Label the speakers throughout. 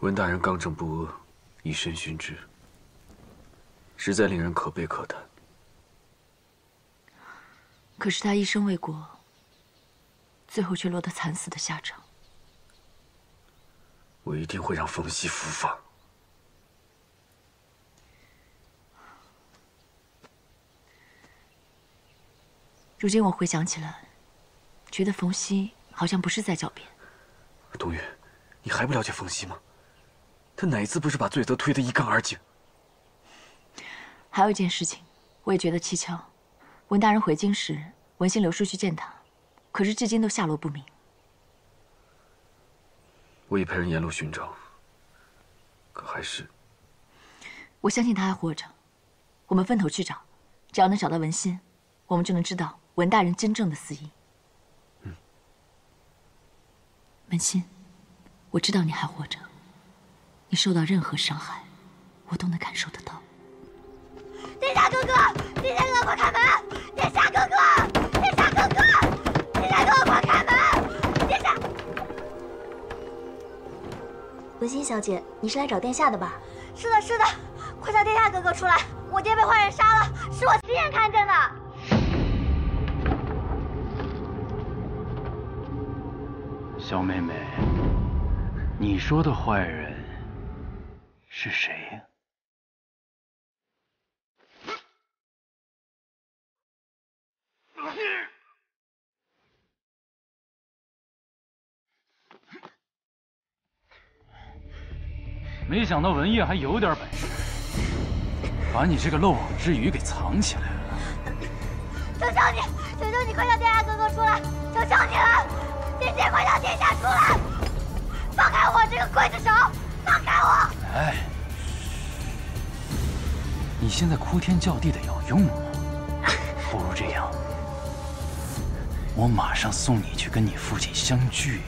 Speaker 1: 文大人刚正不阿，以身殉职，实在令人可悲可叹。
Speaker 2: 可是他一生为国，最后却落得惨死的下场。
Speaker 1: 我一定会让冯熙伏法。
Speaker 2: 如今我回想起来，觉得冯熙好像不是在狡辩。
Speaker 1: 冬月，你还不了解冯熙吗？他哪一次不是把罪责推得一干二净？
Speaker 2: 还有一件事情，我也觉得蹊跷。文大人回京时，文心留书去见他，可是至今都下落不明。
Speaker 1: 我已派人沿路寻找，可还是……
Speaker 2: 我相信他还活着。我们分头去找，只要能找到文心，我们就能知道。文大人真正的死因。
Speaker 1: 嗯，
Speaker 2: 文心，我知道你还活着，你受到任何伤害，我都能感受得到。
Speaker 3: 殿下哥哥，殿下哥哥快开门！殿下哥哥，殿下哥哥，殿下哥哥快开门！殿下，
Speaker 4: 文心小姐，你是来找殿下的吧？
Speaker 3: 是的，是的，快叫殿下哥哥出来！我爹被坏人杀了，是我亲眼看见的。
Speaker 5: 小妹妹，你说的坏人是谁呀？没想到文烨还有点本事，把你这个漏网之鱼给藏起来了。
Speaker 3: 求求你，求求你，快叫殿下哥哥出来！求求你了！姐姐，快叫殿下出来！放开我这个刽子手！放开我！哎，
Speaker 5: 你现在哭天叫地的有用吗？不如这样，我马上送你去跟你父亲相聚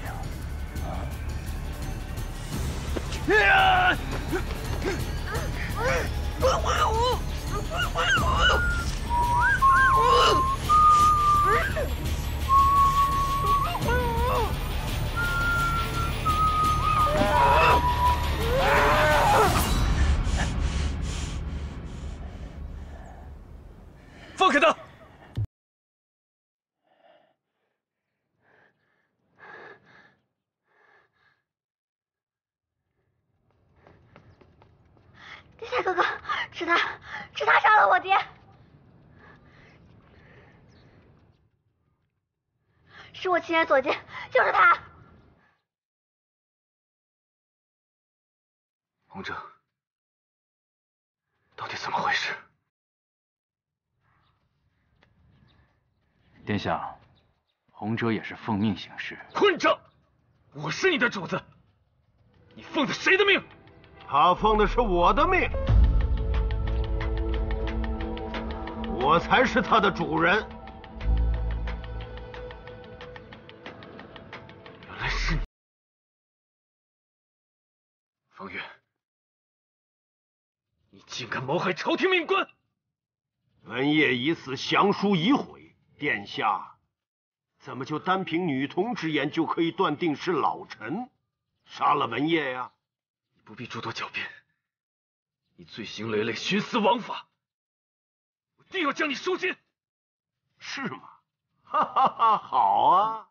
Speaker 5: 呀！啊！
Speaker 1: 放开
Speaker 3: 我亲眼所见，就是他。
Speaker 1: 洪哲，到底怎么回事？
Speaker 5: 殿下，洪哲也是奉命行事。
Speaker 1: 混账！我是你的主子，你奉的谁的命？
Speaker 6: 他奉的是我的命，我才是他的主人。
Speaker 1: 方月，你竟敢谋害朝廷命官！
Speaker 6: 文烨已死，降书已毁。殿下，怎么就单凭女童之言就可以断定是老臣杀了文烨呀？
Speaker 1: 你不必诸多狡辩，你罪行累累，徇私枉法，我定要将你收监。
Speaker 6: 是吗？哈哈哈，好啊，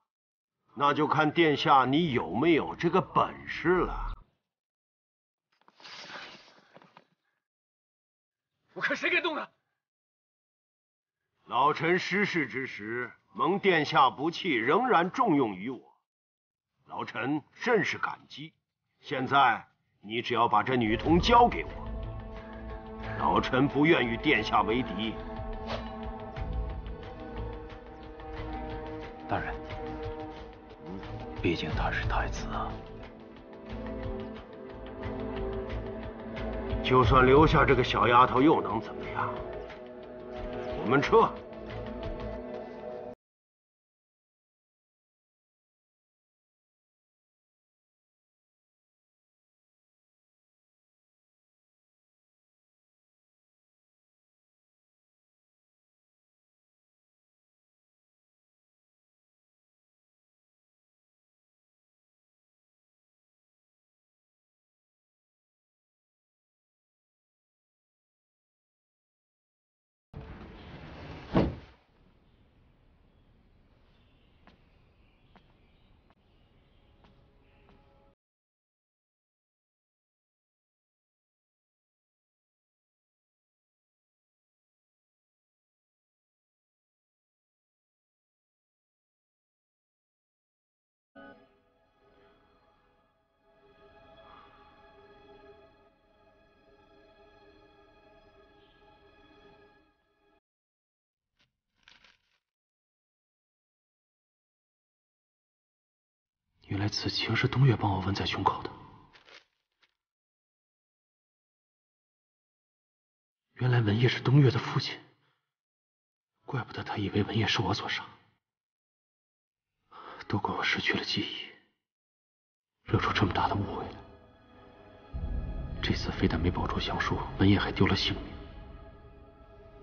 Speaker 6: 那就看殿下你有没有这个本事了。
Speaker 1: 我看谁敢动他！
Speaker 6: 老臣失势之时，蒙殿下不弃，仍然重用于我，老臣甚是感激。现在你只要把这女童交给我，老臣不愿与殿下为敌。
Speaker 5: 大人，毕竟他是太子啊。
Speaker 6: 就算留下这个小丫头，又能怎么样？我们撤。
Speaker 7: 原来此情是东岳帮我纹在胸口的。原来文烨是东岳的父亲，怪不得他以为文烨是我所杀。都怪我失去了记忆，惹出这么大的误会来。这次非但没保住降书，文烨还丢了性命。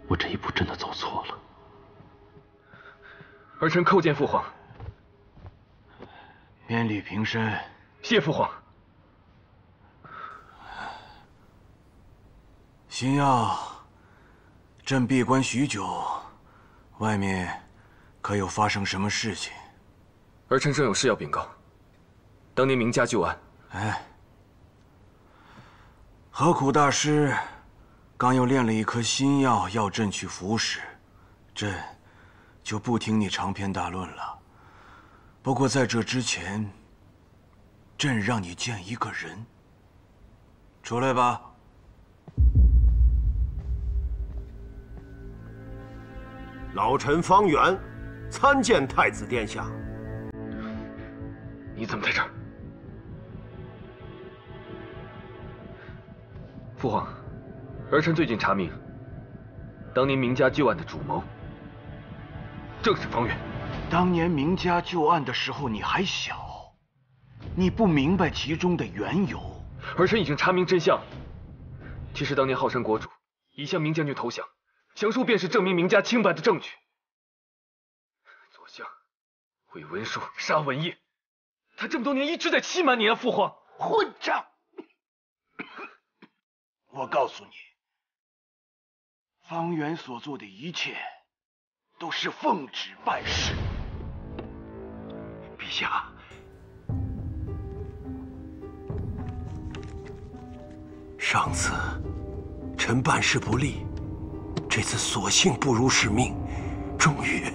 Speaker 7: 我这一步真的走错了。
Speaker 1: 儿臣叩见父皇。
Speaker 7: 免礼平身。
Speaker 1: 谢父皇。
Speaker 8: 星耀，朕闭关许久，外面可有发生什么事情？
Speaker 1: 儿臣正有事要禀告。当年明家旧案，
Speaker 8: 哎，何苦大师刚又炼了一颗新药，要朕去服食，朕就不听你长篇大论了。不过在这之前，朕让你见一个人。出来吧。
Speaker 6: 老臣方圆，参见太子殿下。
Speaker 1: 你怎么在这儿？父皇，儿臣最近查明，当年明家旧案的主谋正是方圆。
Speaker 8: 当年明家旧案的时候，你还小，你不明白其中的缘由。
Speaker 1: 儿臣已经查明真相。其实当年浩山国主已向明将军投降，降书便是证明明家清白的证据。左相毁文书，杀文业。他这么多年一直在欺瞒你啊，父皇！
Speaker 8: 混账！我告诉你，方圆所做的一切都是奉旨办事。
Speaker 6: 陛下，上次臣办事不力，这次索性不辱使命，终于。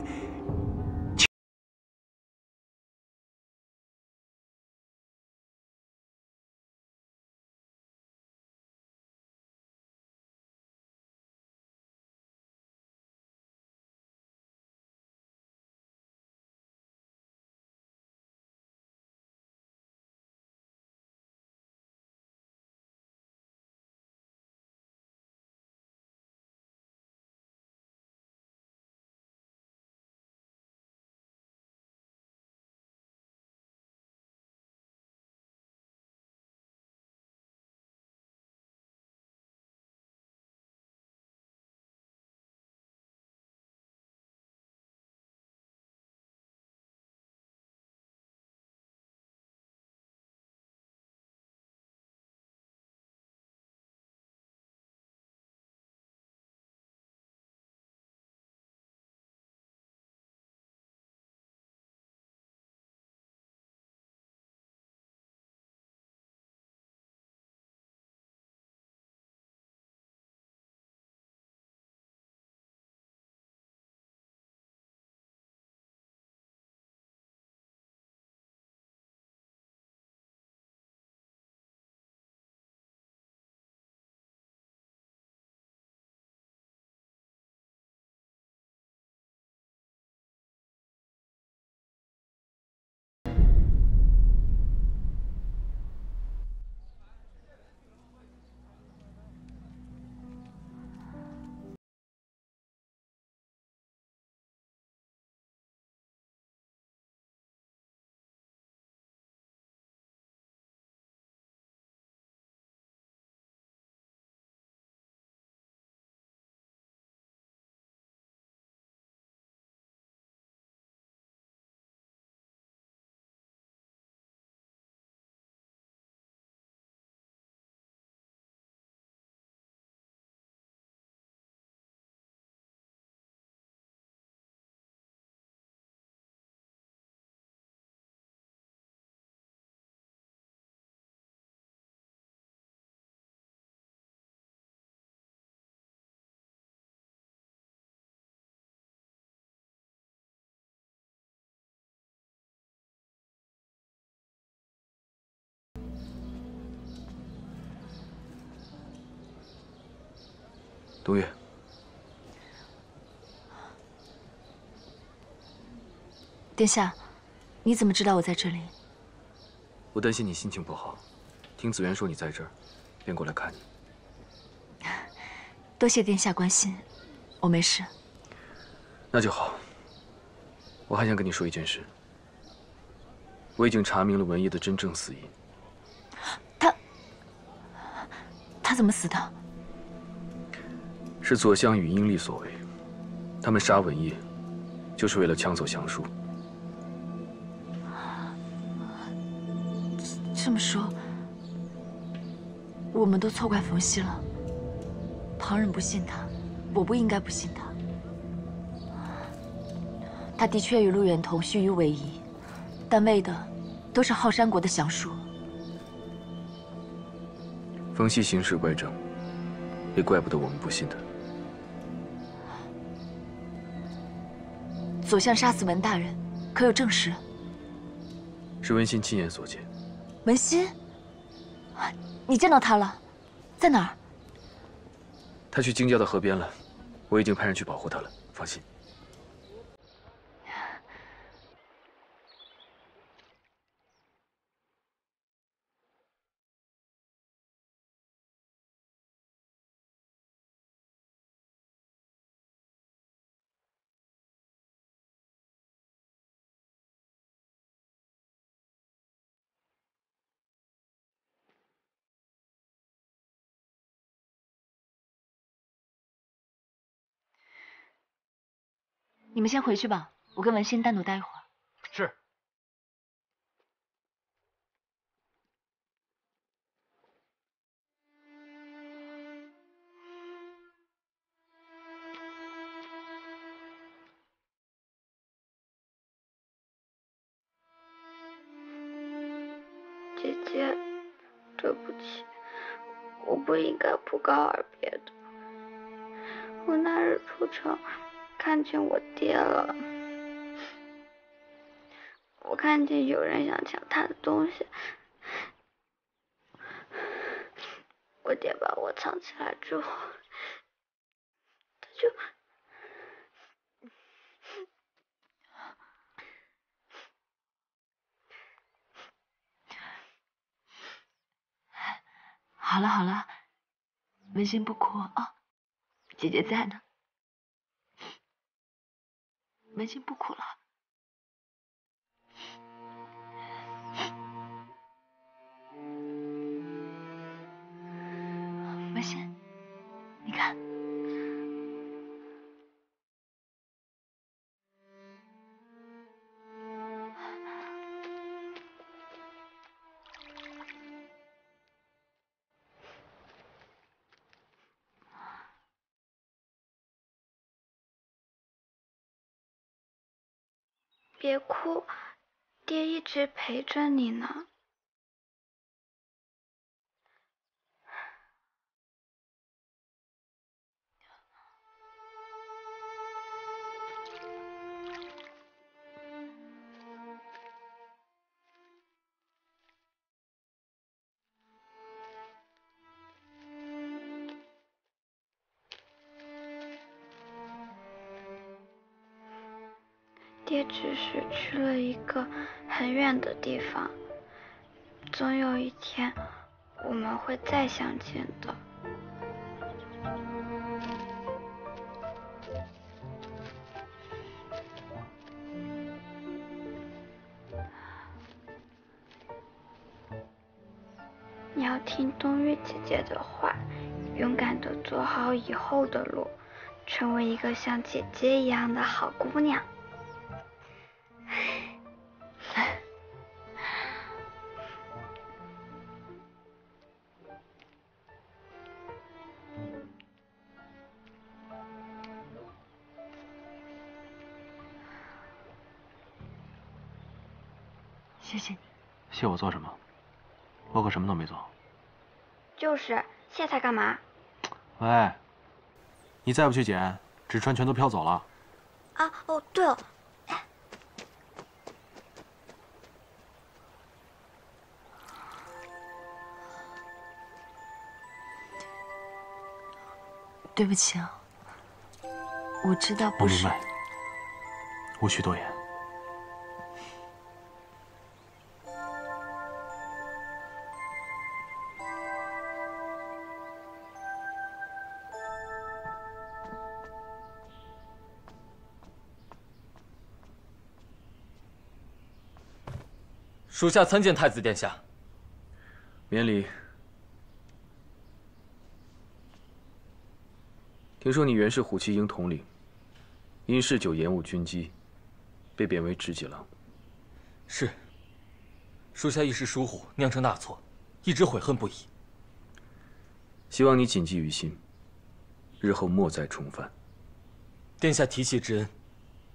Speaker 1: 东岳，
Speaker 2: 殿下，你怎么知道我在这里？
Speaker 1: 我担心你心情不好，听紫渊说你在这儿，便过来看你。
Speaker 2: 多谢殿下关心，我没事。
Speaker 1: 那就好。我还想跟你说一件事。我已经查明了文烨的真正死因。
Speaker 2: 他他怎么死的？
Speaker 1: 是左相与英丽所为。他们杀文烨，就是为了抢走降书。
Speaker 2: 这么说，我们都错怪冯熙了。旁人不信他，我不应该不信他。他的确与陆远同虚与委蛇，但为的都是浩山国的降书。
Speaker 1: 冯熙行事乖张，也怪不得我们不信他。
Speaker 2: 左相杀死文大人，可有证实？
Speaker 1: 是文心亲眼所见。
Speaker 2: 文心，你见到他了，在哪儿？
Speaker 1: 他去京郊的河边了，我已经派人去保护他了，放心。
Speaker 2: 你们先回去吧，我跟文心单独待一会儿。
Speaker 1: 是。
Speaker 9: 姐姐，对不起，我不应该不告而别的。我那日出城。看见我爹了，我看见有人想抢他的东西，我爹把我藏起来之后，他就
Speaker 2: 好了好了，文心不哭啊，姐姐在呢。文心不哭了，文心，你看，
Speaker 9: 别哭，爹一直陪着你呢。去了一个很远的地方，总有一天我们会再相见的。你要听冬月姐姐的话，勇敢的走好以后的路，成为一个像姐姐一样的好姑娘。
Speaker 2: 谢谢你，
Speaker 7: 谢我做什么？我可什么都没做。
Speaker 9: 就是谢他干嘛？
Speaker 7: 喂，你再不去捡，纸船全都飘走了。
Speaker 9: 啊哦，对了，
Speaker 2: 对不起啊，我知道不是。
Speaker 7: 我明白，无需多言。
Speaker 10: 属下参见太子殿下。
Speaker 7: 免礼。听说你原是虎骑营统领，因嗜酒延误军机，被贬为执戟郎。
Speaker 10: 是。属下一时疏忽，酿成大错，一直悔恨不已。
Speaker 7: 希望你谨记于心，日后莫再重犯。
Speaker 10: 殿下提携之恩，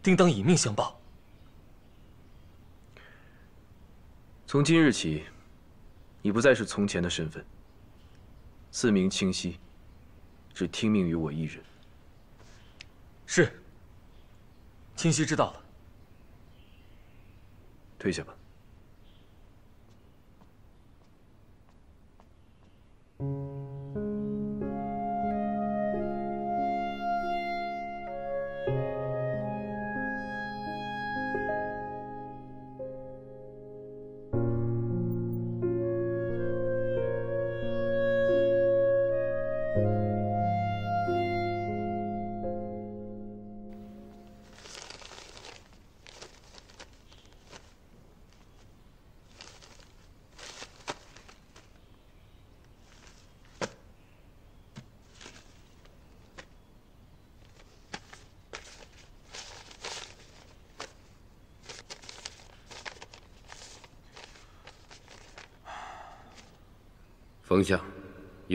Speaker 10: 定当以命相报。
Speaker 7: 从今日起，你不再是从前的身份。四名清溪，只听命于我一人。
Speaker 10: 是。清溪知道了。
Speaker 7: 退下吧。
Speaker 11: 丞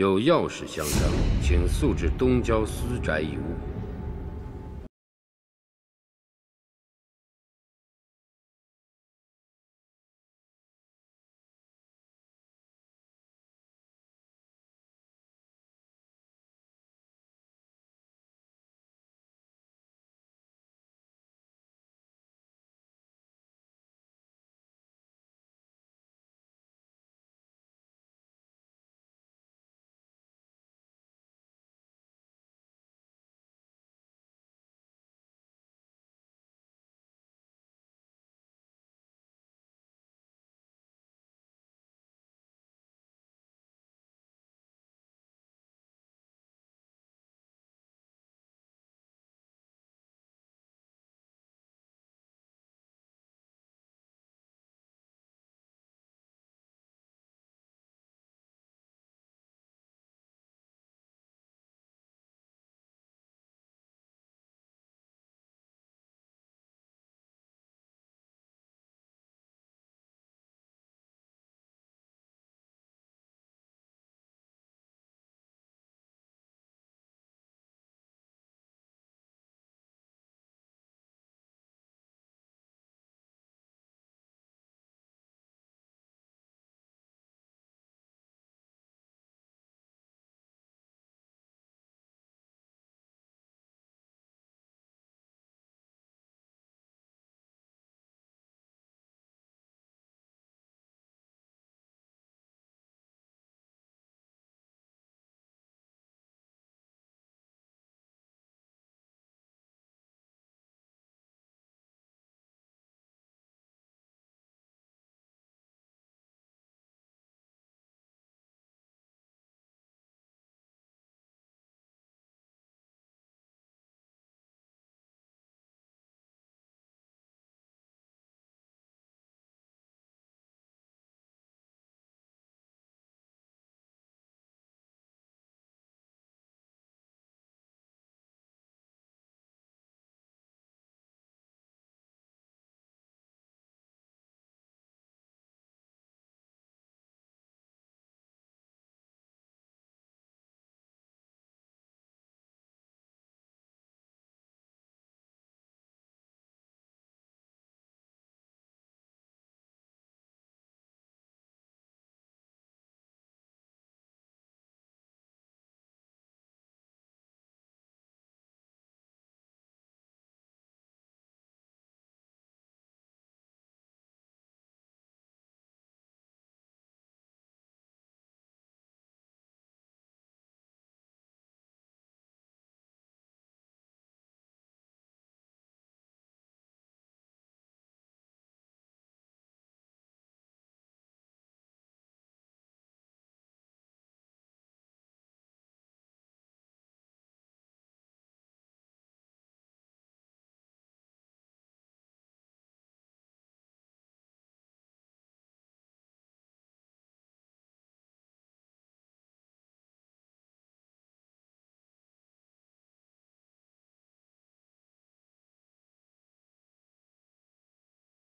Speaker 11: 有要事相商，请速至东郊私宅一晤。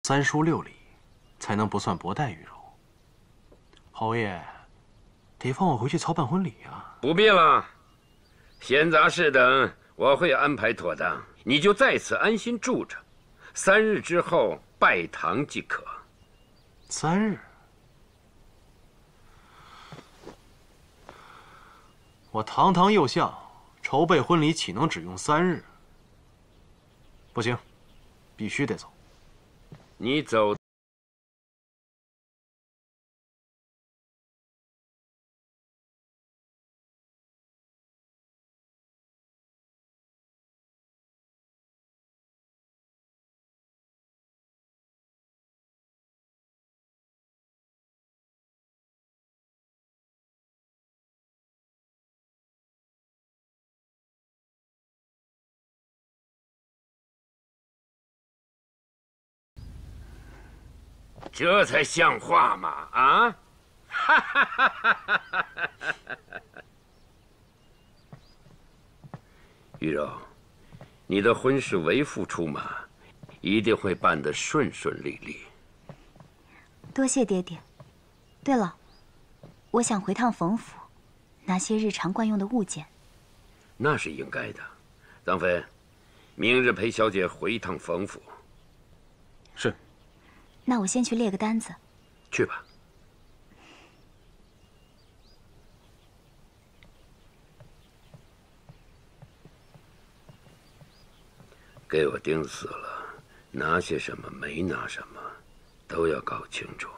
Speaker 7: 三书六礼，才能不算薄待玉柔。侯爷，得放我回去操办婚礼啊！
Speaker 11: 不必了，闲杂事等我会安排妥当，你就在此安心住着，三日之后拜堂即可。
Speaker 7: 三日？我堂堂右相，筹备婚礼岂能只用三日？不行，必须得走。
Speaker 11: 你走。这才像话嘛！啊！玉柔，你的婚事为父出马，一定会办得顺顺利利。
Speaker 4: 多谢爹爹。对了，我想回趟冯府，拿些日常惯用的物件。
Speaker 11: 那是应该的。张飞，明日陪小姐回一趟冯府。
Speaker 7: 是。
Speaker 4: 那我先去列个单子。
Speaker 11: 去吧。给我盯死了，拿些什么，没拿什么，都要搞清楚。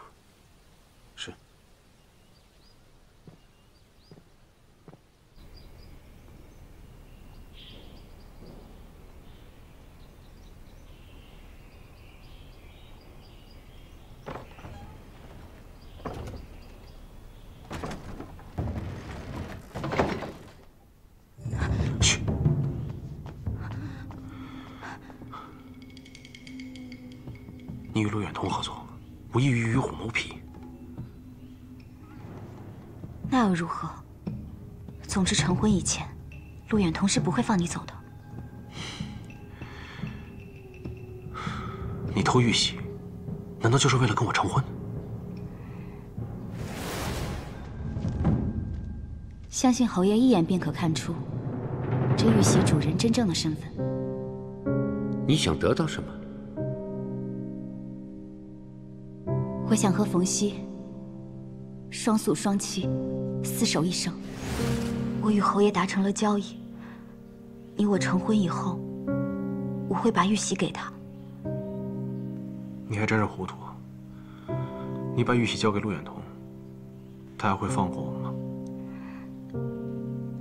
Speaker 4: 如何？总之，成婚以前，陆远同是不会放你走的。
Speaker 7: 你偷玉玺，难道就是为了跟我成婚？
Speaker 4: 相信侯爷一眼便可看出，这玉玺主人真正的身份。
Speaker 11: 你想得到什么？
Speaker 4: 我想和冯熙双宿双栖，厮守一生。我与侯爷达成了交易，你我成婚以后，我会把玉玺给他。
Speaker 7: 你还真是糊涂啊！你把玉玺交给陆远彤，他还会放过我吗？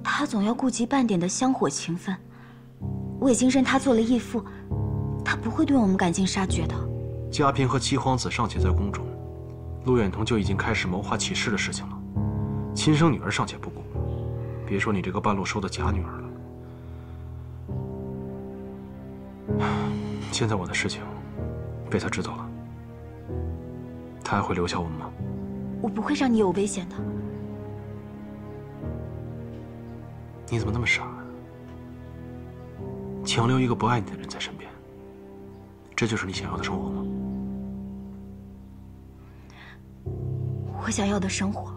Speaker 4: 他总要顾及半点的香火情分。我已经认他做了义父，他不会对我们赶尽杀绝的。
Speaker 7: 嘉嫔和七皇子尚且在宫中。陆远彤就已经开始谋划起事的事情了，亲生女儿尚且不顾，别说你这个半路收的假女儿了。现在我的事情被他知道了，他还会留下我们吗？
Speaker 4: 我不会让你有危险的。
Speaker 7: 你怎么那么傻？强留一个不爱你的人在身边，这就是你想要的生活吗？
Speaker 4: 我想要的生活，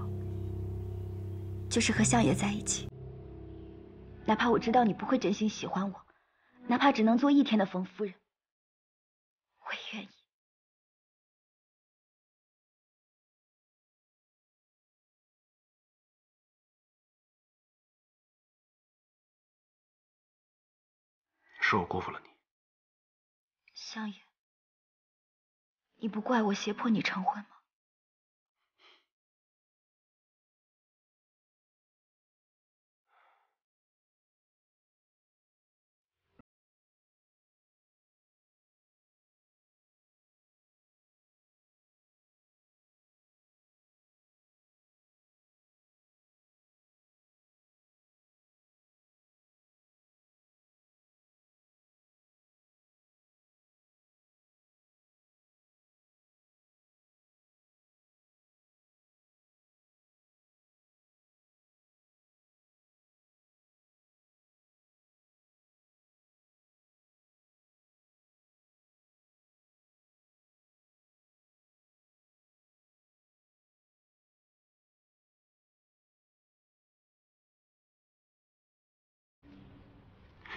Speaker 4: 就是和相爷在一起。哪怕我知道你不会真心喜欢我，哪怕只能做一天的冯夫人，我也愿意。
Speaker 7: 是我辜负了你，
Speaker 4: 相爷，你不怪我胁迫你成婚吗？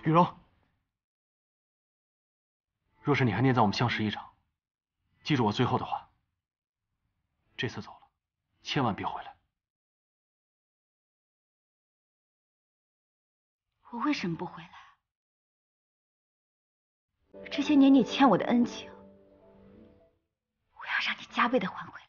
Speaker 7: 雨柔，若是你还念在我们相识一场，记住我最后的话。这次走了，千万别回来。
Speaker 4: 我为什么不回来？这些年你欠我的恩情，我要让你加倍的还回来。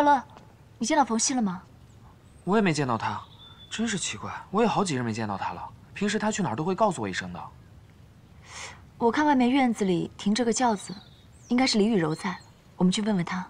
Speaker 2: 道乐，你见到冯曦了吗？
Speaker 12: 我也没见到他，真是奇怪。我也好几日没见到他了。平时他去哪儿都会告诉我一声的。
Speaker 2: 我看外面院子里停着个轿子，应该是李雨柔在。我们去问问她。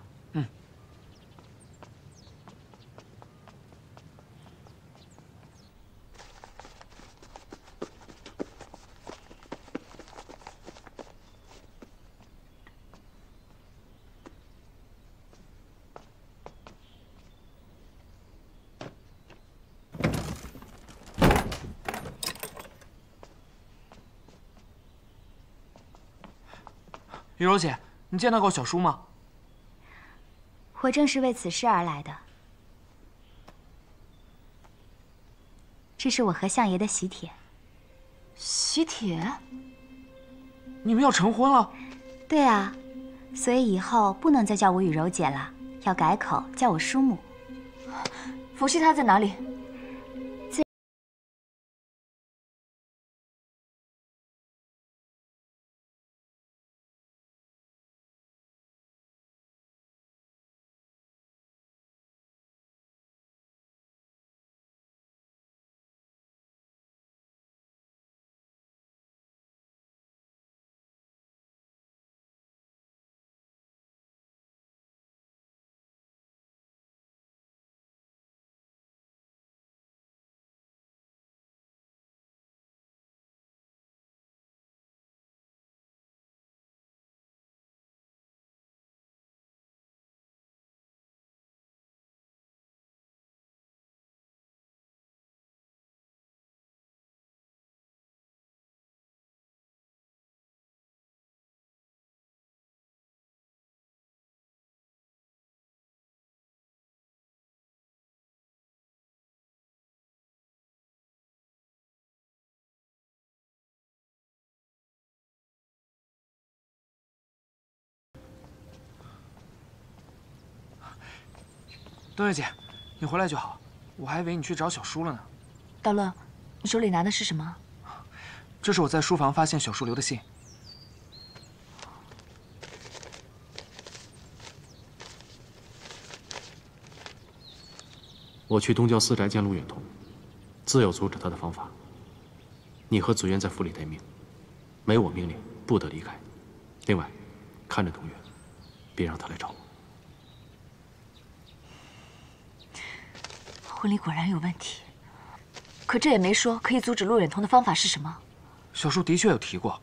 Speaker 12: 雨柔姐，你见到过小叔吗？
Speaker 4: 我正是为此事而来的。这是我和相爷的喜帖。
Speaker 2: 喜帖？
Speaker 12: 你们要成婚了？
Speaker 4: 对啊，所以以后不能再叫我雨柔姐了，要改口叫我叔母。
Speaker 2: 伏羲他在哪里？
Speaker 12: 冬月姐，你回来就好，我还以为你去找小叔了呢。
Speaker 2: 道乐，你手里拿的是什么？
Speaker 12: 这是我在书房发现小叔留的信。
Speaker 7: 我去东郊私宅见陆远彤，自有阻止他的方法。你和紫渊在府里待命，没我命令不得离开。另外，看着冬月，别让他来找我。
Speaker 2: 婚礼果然有问题，可这也没说可以阻止陆远同的方法是什么。
Speaker 12: 小叔的确有提过，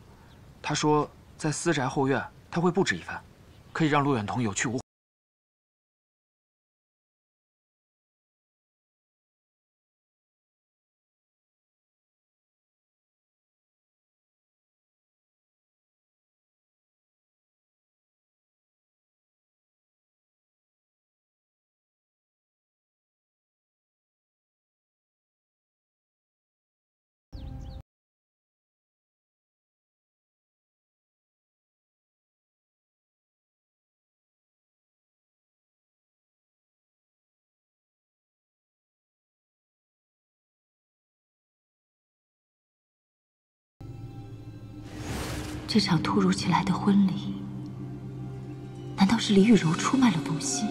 Speaker 12: 他说在私宅后院他会布置一番，可以让陆远同有去无。
Speaker 2: 这场突如其来的婚礼，难道是李雨柔出卖了冯曦？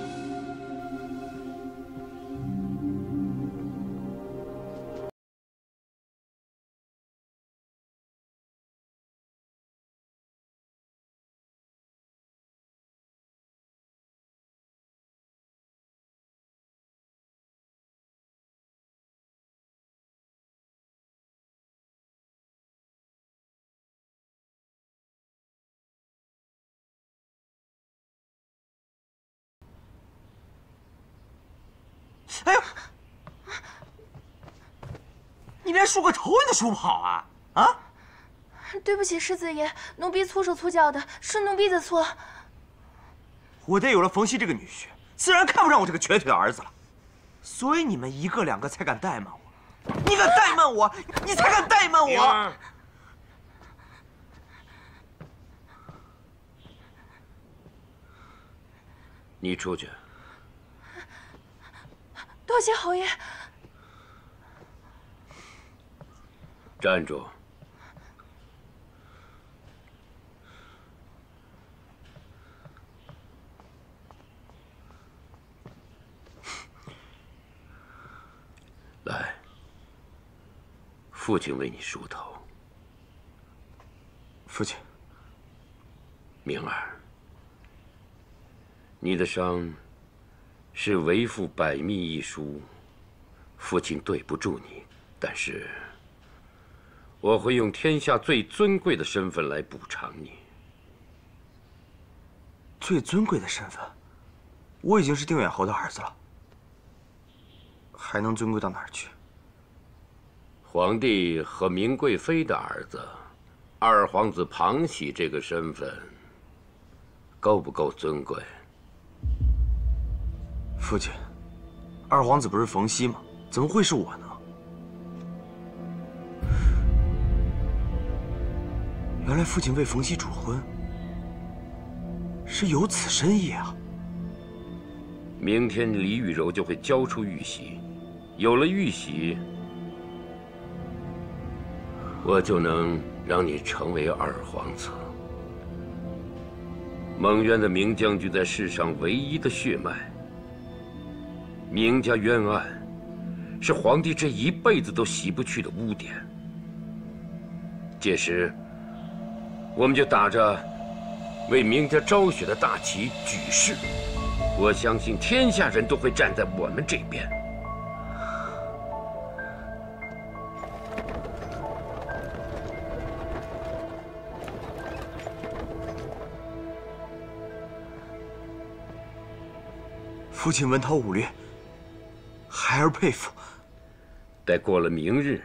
Speaker 8: 梳个头你都梳不好啊！啊！
Speaker 13: 对不起，世子爷，奴婢粗手粗脚的，是奴婢的错。
Speaker 8: 我爹有了冯熙这个女婿，自然看不上我这个瘸腿的儿子了，所以你们一个两个才敢怠慢我。你敢怠慢我，你才敢怠慢我！
Speaker 11: 你出去。
Speaker 13: 多谢侯爷。
Speaker 11: 站住！来，父亲为你梳头。
Speaker 8: 父亲，
Speaker 11: 明儿，你的伤是为父百密一疏，父亲对不住你，但是我会用天下最尊贵的身份来补偿你。
Speaker 8: 最尊贵的身份，我已经是定远侯的儿子了。还能尊贵到哪儿去？
Speaker 11: 皇帝和明贵妃的儿子，二皇子庞喜这个身份，够不够尊贵？
Speaker 8: 父亲，二皇子不是冯熙吗？怎么会是我呢？原来父亲为冯熙主婚，是有此深意啊！
Speaker 11: 明天李雨柔就会交出玉玺。有了玉玺，我就能让你成为二皇子。蒙冤的明将军在世上唯一的血脉，明家冤案，是皇帝这一辈子都洗不去的污点。届时，我们就打着为明家昭雪的大旗举誓，我相信天下人都会站在我们这边。
Speaker 8: 父亲文韬武略，孩儿佩服。
Speaker 11: 待过了明日，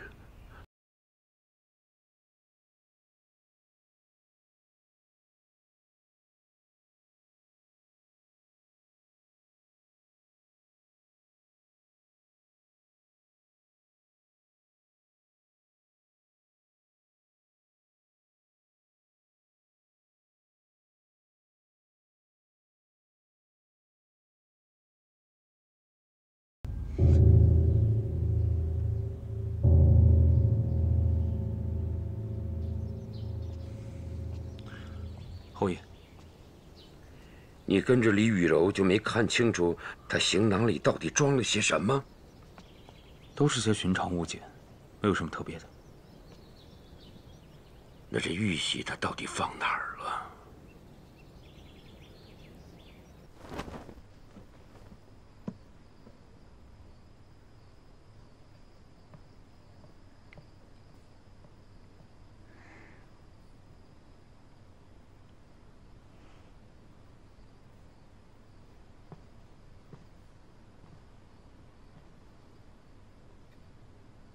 Speaker 12: 侯爷，
Speaker 11: 你跟着李雨柔就没看清楚她行囊里到底装了些什么？
Speaker 12: 都是些寻常物件，没有什么特别的。
Speaker 11: 那这玉玺它到底放哪儿了？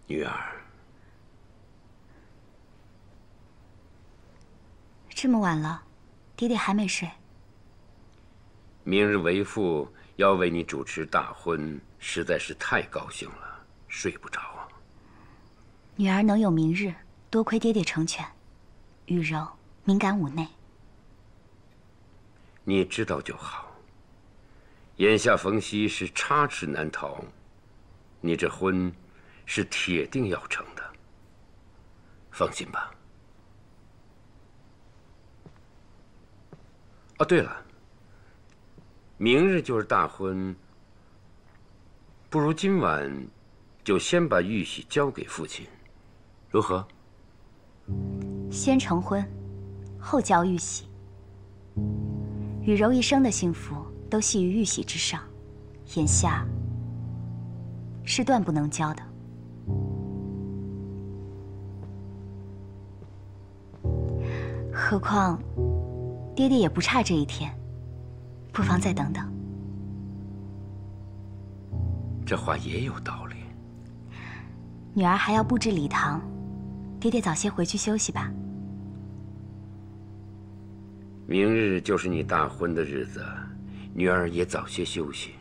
Speaker 11: 女儿，
Speaker 4: 这么晚了，爹爹还没睡。
Speaker 11: 明日为父要为你主持大婚，实在是太高兴了，睡不着啊。
Speaker 4: 女儿能有明日，多亏爹爹成全。雨柔敏感妩内，
Speaker 11: 你知道就好。眼下冯熙是插翅难逃，你这婚是铁定要成的。放心吧。哦，对了，明日就是大婚，不如今晚就先把玉玺交给父亲，如何？
Speaker 4: 先成婚，后交玉玺。雨柔一生的幸福都系于玉玺之上，眼下是断不能交的。何况，爹爹也不差这一天，不妨再等等。
Speaker 11: 这话也有道理。
Speaker 4: 女儿还要布置礼堂，爹爹早些回去休息吧。
Speaker 11: 明日就是你大婚的日子，女儿也早些休息。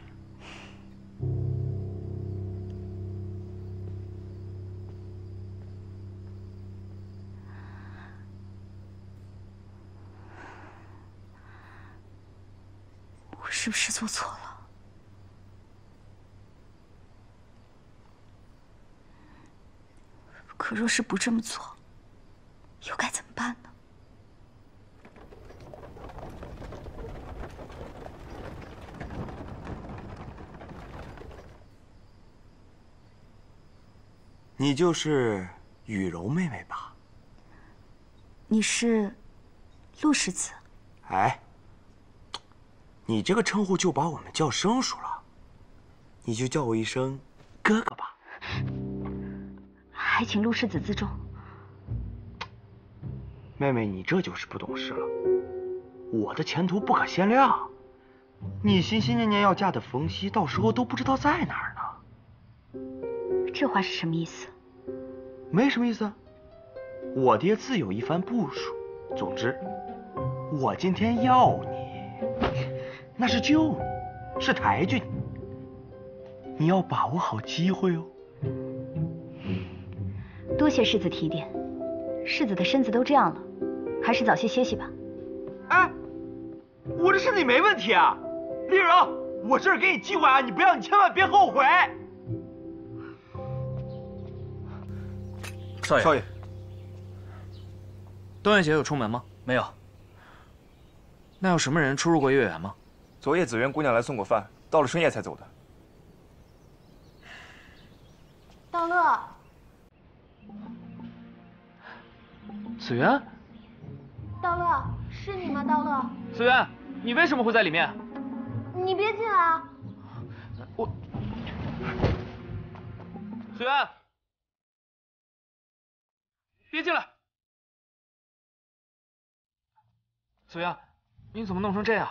Speaker 4: 是不是做错了？可若是不这么做，又该怎么办呢？
Speaker 8: 你就是雨柔妹妹吧？
Speaker 4: 你是陆世子？
Speaker 8: 哎，你这个称呼就把我们叫生疏了，你就叫我一声哥哥吧。
Speaker 4: 还请陆世子自重。
Speaker 8: 妹妹，你这就是不懂事了。我的前途不可限量，你心心念念要嫁的冯熙，到时候都不知道在哪儿呢。
Speaker 4: 这话是什么意思？
Speaker 8: 没什么意思。我爹自有一番部署。总之，我今天要你，那是救，是抬举你。你要把握好机会哦。
Speaker 4: 多谢世子提点，世子的身子都这样了，还是早些歇息吧。
Speaker 8: 哎，我这身体没问题啊，丽柔，我这是给你机会啊，你不要，你千万别后悔。
Speaker 10: 少爷，
Speaker 12: 少爷，东月姐有出门吗？
Speaker 10: 没有。
Speaker 12: 那有什么人出入过月圆吗？
Speaker 14: 昨夜紫渊姑娘来送过饭，到了深夜才走的。
Speaker 13: 道乐，
Speaker 10: 紫渊，
Speaker 13: 道乐，是你吗？道乐，
Speaker 10: 紫渊，你为什么会在里面？
Speaker 13: 你别进来啊！
Speaker 10: 我，紫渊，别进来！紫渊，你怎么弄成这样？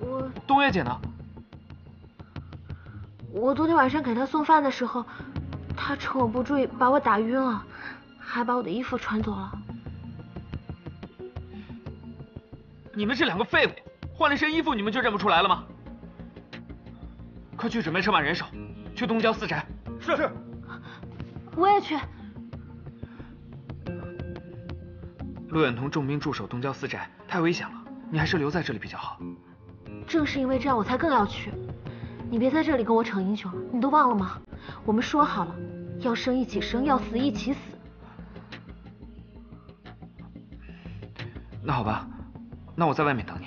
Speaker 13: 我
Speaker 10: 冬月姐呢？
Speaker 13: 我昨天晚上给她送饭的时候，她趁我不注意把我打晕了，还把我的衣服穿走了。
Speaker 10: 你们这两个废物，换了身衣服你们就认不出来了吗？快去准备车马人手，去东郊四宅。
Speaker 14: 是是。
Speaker 13: 我也去。
Speaker 10: 陆远彤重兵驻守东郊四宅，太危险了，你还是留在这里比较好。
Speaker 13: 正是因为这样，我才更要去。你别在这里跟我逞英雄了，你都忘了吗？我们说好了，要生一起生，要死一起死。
Speaker 10: 那好吧，那我在外面等你。